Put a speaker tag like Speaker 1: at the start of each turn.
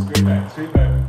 Speaker 1: Scream back, scream back.